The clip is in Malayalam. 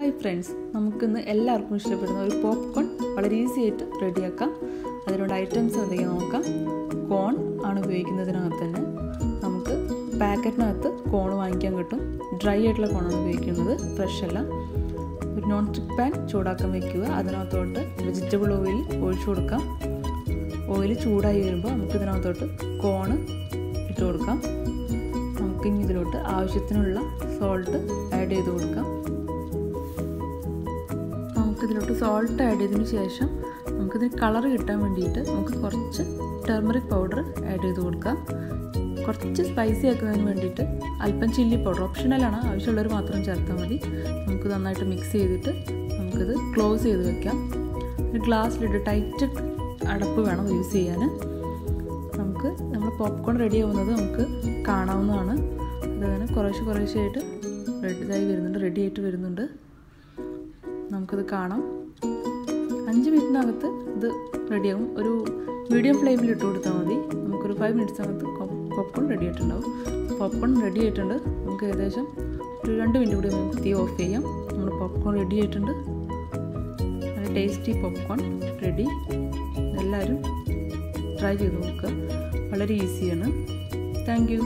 ഹായ് ഫ്രണ്ട്സ് നമുക്കിന്ന് എല്ലാവർക്കും ഇഷ്ടപ്പെടുന്ന ഒരു പോപ്കോൺ വളരെ ഈസി ആയിട്ട് റെഡിയാക്കാം അതിനുള്ള ഐറ്റംസ് എന്തൊക്കെയാണ് നോക്കാം. കോൺ ആണ് ഉപയോഗിക്കുന്നതിനകത്ത് തന്നെ നമുക്ക് പാക്കറ്റിനകത്ത് കോൺ വാങ്ങിക്കാൻ കിട്ടും. ഡ്രൈ ആയിട്ടുള്ള കോണാണ് ഉപയോഗിക്കുന്നത്. ഫ്രഷ് അല്ല. ഒരു നോൺ സ്റ്റിക്ക് പാൻ ചൂടാക്കാൻ വയ്ക്കുക അതിനകത്തോട്ട് വെജിറ്റബിൾ ഓയിൽ ഒഴിച്ചു കൊടുക്കാം. ഓയിൽ ചൂടായി വരുമ്പോൾ നമുക്ക് ഇതിനകത്തോട്ട് കോൺ ഇട്ട് കൊടുക്കാം. നമുക്കിനി ഇതിലോട്ട് ആവശ്യത്തിനുള്ള സോൾട്ട് ആഡ് ചെയ്ത് കൊടുക്കാം. നമുക്കിതിലോട്ട് സോൾട്ട് ആഡ് ചെയ്തതിന് ശേഷം നമുക്കിതിന് കളർ കിട്ടാൻ വേണ്ടിയിട്ട് നമുക്ക് കുറച്ച് ടെർമറിക് പൗഡർ ആഡ് ചെയ്ത് കൊടുക്കാം. കുറച്ച് സ്പൈസി ആക്കുന്നതിന് വേണ്ടിയിട്ട് അല്പം ചില്ലി പൗഡർ ഓപ്ഷണലാണ് ആവശ്യമുള്ളവർ മാത്രം ചേർത്താൽ മതി. നമുക്ക് നന്നായിട്ട് മിക്സ് ചെയ്തിട്ട് നമുക്കിത് ക്ലോസ് ചെയ്ത് വെക്കാം. ഒരു ഗ്ലാസ്സിലിട്ട് ടൈറ്റ് അടപ്പ് വേണം യൂസ് ചെയ്യാൻ. നമുക്ക് നമ്മൾ പോപ്കോൺ റെഡി ആവുന്നത് നമുക്ക് കാണാവുന്നതാണ്. അതങ്ങനെ കുറേശ്ശെ കുറേശ്ശെ ആയിട്ട് റെഡി ഇതായി വരുന്നുണ്ട് റെഡി ആയിട്ട് വരുന്നുണ്ട്. നമുക്കിത് കാണാം. അഞ്ച് മിനിറ്റിനകത്ത് ഇത് റെഡിയാകും ഒരു മീഡിയം ഫ്ലെയിമിൽ ഇട്ട് കൊടുത്താൽ മതി. നമുക്കൊരു ഫൈവ് മിനിറ്റ്സിനകത്ത് പോപ്കോൺ റെഡി ആയിട്ടുണ്ടാവും. പോപ്കോൺ റെഡി ആയിട്ടുണ്ട്. നമുക്ക് ഏകദേശം ഒരു രണ്ട് മിനിറ്റ് കൂടി നമുക്ക് തീ ഓഫ് ചെയ്യാം. നമ്മുടെ പോപ്കോൺ റെഡി ആയിട്ടുണ്ട്. നല്ല ടേസ്റ്റി പോപ്കോൺ റെഡി എല്ലാവരും ട്രൈ ചെയ്ത് നോക്കുക. വളരെ ഈസിയാണ് താങ്ക് യു